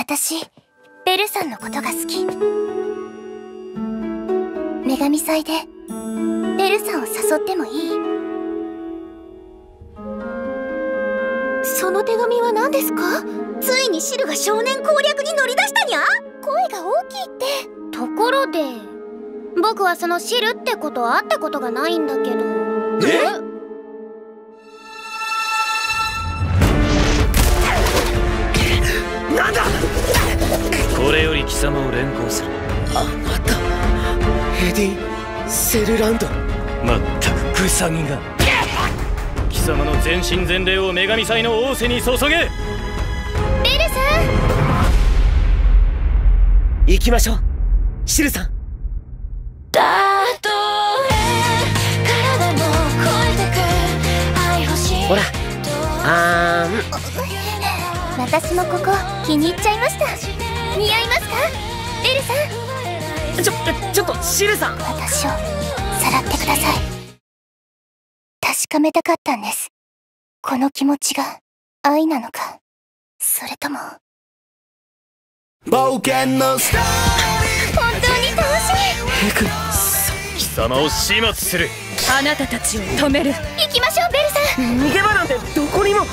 私ベルさんのことが好き。女神祭でベルさんを誘ってもいい？その手紙は何ですか？ついにシルが少年攻略に乗り出したにゃ？声が大きいって。ところで僕はそのシルってこと会ったことがないんだけど。え？な様を連行する。あなた。ヘディン・セルランド。まったく愚兎が。貴様の全身全霊を女神祭の逢瀬に注げ。ベルさん。行きましょう。シルさん。ほら。あーん。私もここ気に入っちゃいました似合いますか？ベルさん。ちょちょっとシルさん。私をさらってください。確かめたかったんです。この気持ちが愛なのか？それとも。冒険のスター本当に楽しエク貴様を始末する。あなたたちを止める。み行きましょうベルさん。逃げ場なんてどこにも。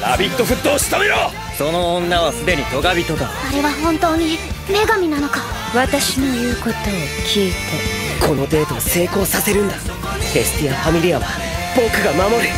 ラビットフットを仕留めろその女はすでに咎人だ。あれは本当に女神なのか？私の言うことを聞いて。このデートを成功させるんだ。ヘスティア・ファミリアは僕が守る